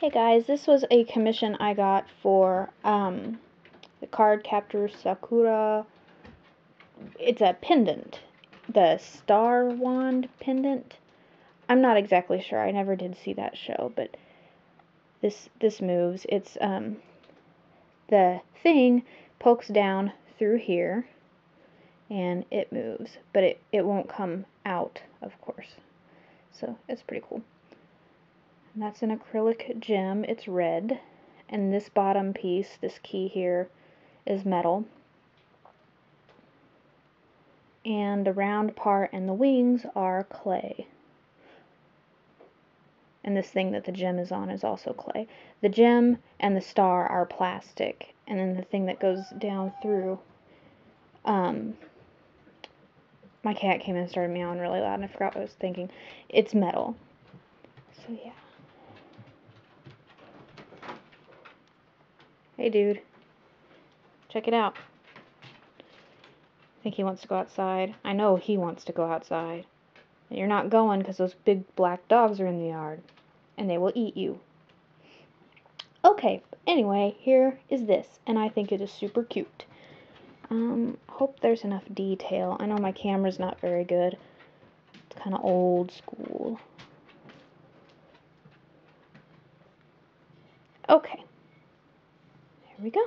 Hey guys, this was a commission I got for um, the Cardcaptor Sakura. It's a pendant, the Star Wand pendant. I'm not exactly sure. I never did see that show, but this this moves. It's um, the thing pokes down through here, and it moves, but it it won't come out, of course. So it's pretty cool. That's an acrylic gem. It's red. And this bottom piece, this key here, is metal. And the round part and the wings are clay. And this thing that the gem is on is also clay. The gem and the star are plastic. And then the thing that goes down through, um, my cat came in and started meowing really loud and I forgot what I was thinking. It's metal. So yeah. Hey, dude. Check it out. I think he wants to go outside. I know he wants to go outside. And you're not going because those big black dogs are in the yard. And they will eat you. Okay, anyway, here is this. And I think it is super cute. Um, hope there's enough detail. I know my camera's not very good. It's kind of old school. Okay we go.